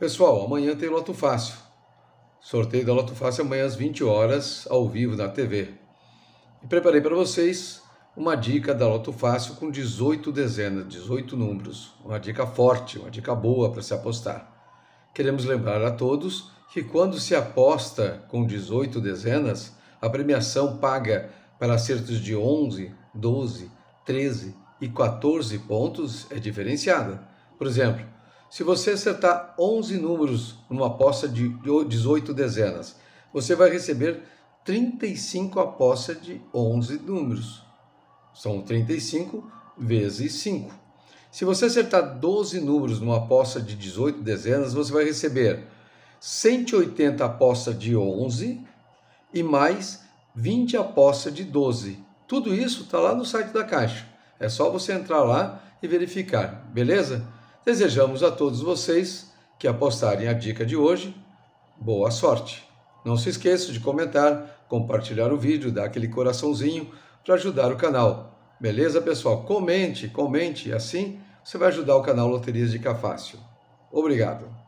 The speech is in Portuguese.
Pessoal, amanhã tem Loto Fácil. Sorteio da Loto Fácil amanhã às 20 horas, ao vivo na TV. E preparei para vocês uma dica da Loto Fácil com 18 dezenas, 18 números. Uma dica forte, uma dica boa para se apostar. Queremos lembrar a todos que quando se aposta com 18 dezenas, a premiação paga para acertos de 11, 12, 13 e 14 pontos é diferenciada. Por exemplo, se você acertar 11 números numa aposta de 18 dezenas, você vai receber 35 apostas de 11 números. São 35 vezes 5. Se você acertar 12 números numa aposta de 18 dezenas, você vai receber 180 apostas de 11 e mais 20 apostas de 12. Tudo isso está lá no site da Caixa. É só você entrar lá e verificar, beleza? Desejamos a todos vocês que apostarem a dica de hoje boa sorte. Não se esqueça de comentar, compartilhar o vídeo, dar aquele coraçãozinho para ajudar o canal. Beleza, pessoal? Comente, comente, assim você vai ajudar o canal Loterias de Fácil. Obrigado.